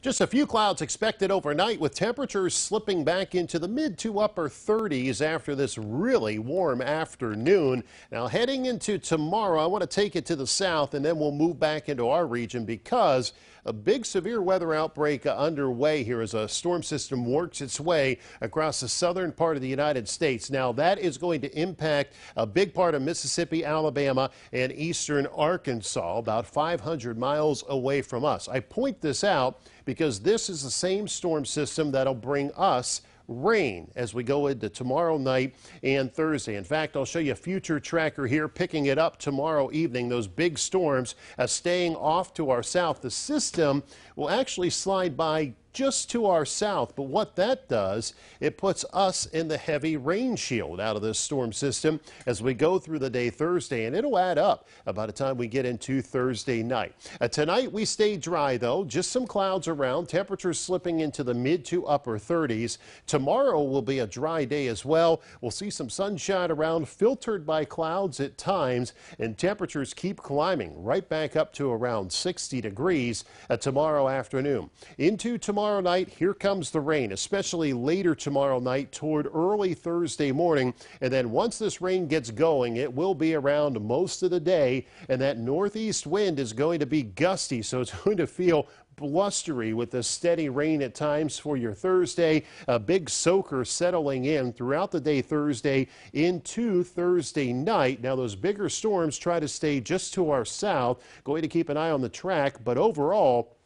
Just a few clouds expected overnight with temperatures slipping back into the mid to upper 30s after this really warm afternoon. Now heading into tomorrow, I want to take it to the south and then we'll move back into our region because a big severe weather outbreak underway here as a storm system works its way across the southern part of the United States. Now that is going to impact a big part of Mississippi, Alabama, and eastern Arkansas, about 500 miles away from us. I point this out because this is the same storm system that'll bring us rain as we go into tomorrow night and Thursday. In fact, I'll show you a future tracker here picking it up tomorrow evening. Those big storms uh, staying off to our south. The system will actually slide by just to our south. But what that does, it puts us in the heavy rain shield out of this storm system as we go through the day Thursday, and it'll add up by the time we get into Thursday night. Uh, tonight we stay dry though, just some clouds around, temperatures slipping into the mid to upper 30s. Tomorrow will be a dry day as well. We'll see some sunshine around, filtered by clouds at times, and temperatures keep climbing right back up to around 60 degrees uh, tomorrow afternoon. Into tomorrow tomorrow night, here comes the rain, especially later tomorrow night toward early Thursday morning. And then once this rain gets going, it will be around most of the day. And that northeast wind is going to be gusty, so it's going to feel blustery with the steady rain at times for your Thursday. A big soaker settling in throughout the day Thursday into Thursday night. Now, those bigger storms try to stay just to our south. Going to keep an eye on the track, but overall,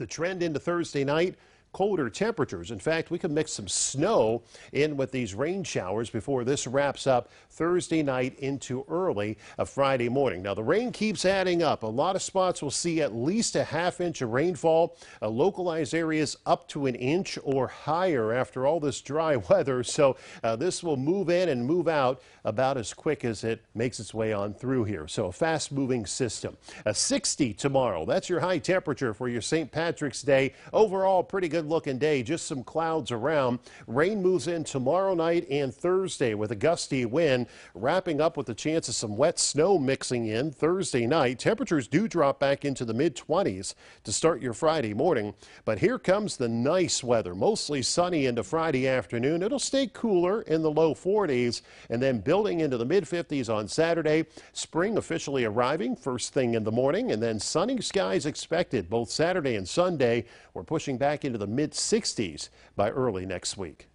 the trend into Thursday night colder temperatures. In fact, we could mix some snow in with these rain showers before this wraps up Thursday night into early a Friday morning. Now, the rain keeps adding up. A lot of spots will see at least a half inch of rainfall. Uh, localized areas up to an inch or higher after all this dry weather. So uh, this will move in and move out about as quick as it makes its way on through here. So a fast moving system. A 60 tomorrow. That's your high temperature for your St. Patrick's Day. Overall, pretty good good looking day. Just some clouds around. Rain moves in tomorrow night and Thursday with a gusty wind, wrapping up with the chance of some wet snow mixing in Thursday night. Temperatures do drop back into the mid 20s to start your Friday morning. But here comes the nice weather. Mostly sunny into Friday afternoon. It'll stay cooler in the low 40s and then building into the mid 50s on Saturday. Spring officially arriving first thing in the morning and then sunny skies expected both Saturday and Sunday. We're pushing back into the mid 60s by early next week.